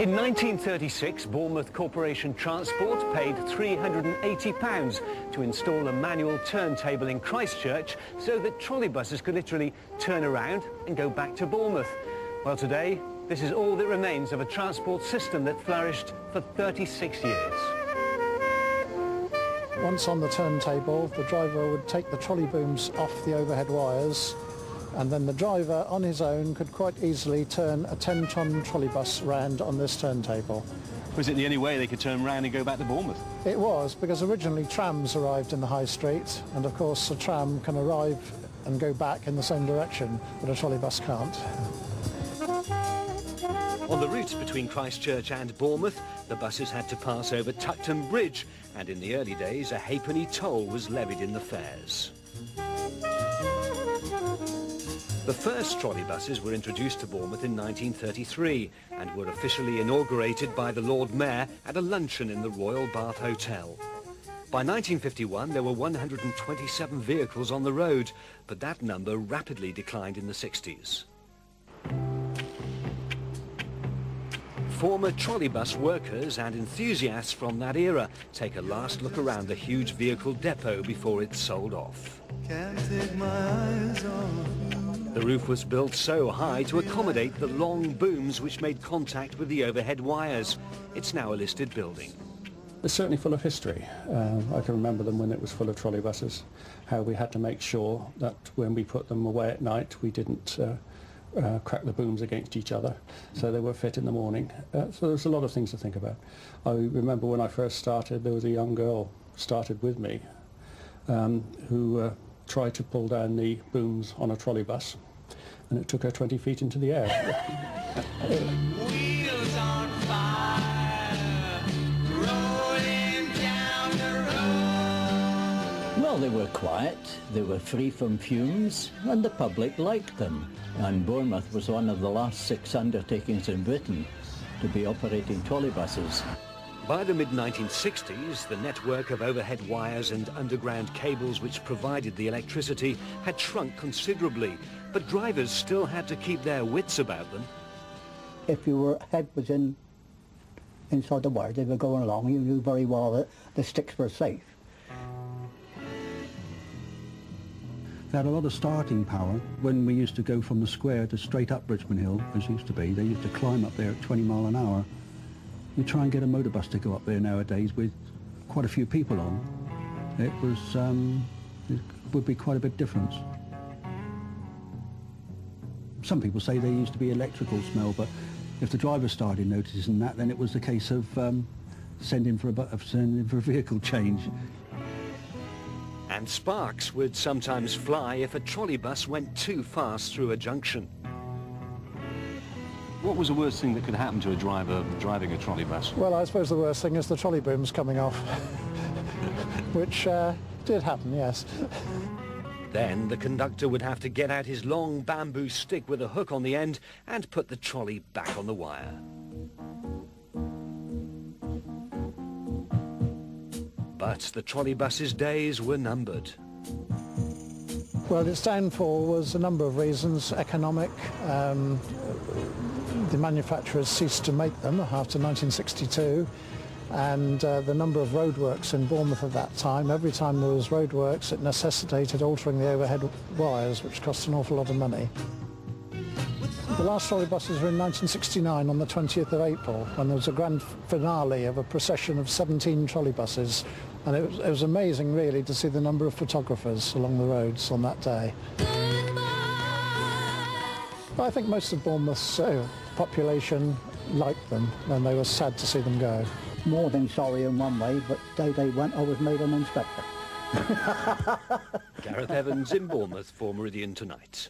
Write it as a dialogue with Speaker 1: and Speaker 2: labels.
Speaker 1: In 1936, Bournemouth Corporation Transport paid £380 to install a manual turntable in Christchurch so that trolleybuses could literally turn around and go back to Bournemouth. Well, today, this is all that remains of a transport system that flourished for 36 years.
Speaker 2: Once on the turntable, the driver would take the trolley booms off the overhead wires and then the driver on his own could quite easily turn a 10-ton trolleybus round on this turntable.
Speaker 1: Was it the only way they could turn around and go back to Bournemouth?
Speaker 2: It was, because originally trams arrived in the high street, and of course a tram can arrive and go back in the same direction, but a trolleybus can't.
Speaker 1: On the route between Christchurch and Bournemouth, the buses had to pass over Tuckton Bridge, and in the early days a halfpenny toll was levied in the fares. The first trolleybuses were introduced to Bournemouth in 1933 and were officially inaugurated by the Lord Mayor at a luncheon in the Royal Bath Hotel. By 1951 there were 127 vehicles on the road, but that number rapidly declined in the 60s. Former trolleybus workers and enthusiasts from that era take a last look around the huge vehicle depot before it's sold off. The roof was built so high to accommodate the long booms which made contact with the overhead wires. It's now a listed building.
Speaker 3: It's certainly full of history. Uh, I can remember them when it was full of trolley buses, how we had to make sure that when we put them away at night we didn't uh, uh, crack the booms against each other, so they were fit in the morning. Uh, so there's a lot of things to think about. I remember when I first started, there was a young girl started with me um, who uh, tried to pull down the booms on a trolley bus and it took her 20 feet into the air.
Speaker 4: Well, they were quiet, they were free from fumes, and the public liked them. And Bournemouth was one of the last six undertakings in Britain to be operating trolley buses.
Speaker 1: By the mid-1960s, the network of overhead wires and underground cables which provided the electricity had shrunk considerably, but drivers still had to keep their wits about them.
Speaker 5: If your head was in inside the wire, they were going along, you knew very well that the sticks were safe.
Speaker 6: They had a lot of starting power. When we used to go from the square to straight up Richmond Hill, as used to be, they used to climb up there at 20 mile an hour you try and get a motor bus to go up there nowadays with quite a few people on, it was um, it would be quite a bit difference. Some people say there used to be electrical smell, but if the driver started noticing that, then it was a case of um, sending for a sending for a vehicle change.
Speaker 1: And sparks would sometimes fly if a trolley bus went too fast through a junction. What was the worst thing that could happen to a driver driving a trolley bus?
Speaker 2: Well, I suppose the worst thing is the trolley booms coming off, which uh, did happen, yes.
Speaker 1: Then the conductor would have to get out his long bamboo stick with a hook on the end and put the trolley back on the wire. But the trolley bus's days were numbered.
Speaker 2: Well, its downfall was a number of reasons. Economic, um, the manufacturers ceased to make them after 1962 and uh, the number of roadworks in Bournemouth at that time, every time there was roadworks it necessitated altering the overhead wires which cost an awful lot of money. The last trolley buses were in 1969 on the 20th of April when there was a grand finale of a procession of 17 trolley buses and it was, it was amazing really to see the number of photographers along the roads on that day. I think most of Bournemouth's uh, population liked them and they were sad to see them go.
Speaker 5: More than sorry in one way, but day they went I was made an inspector.
Speaker 1: Gareth Evans in Bournemouth for Meridian Tonight.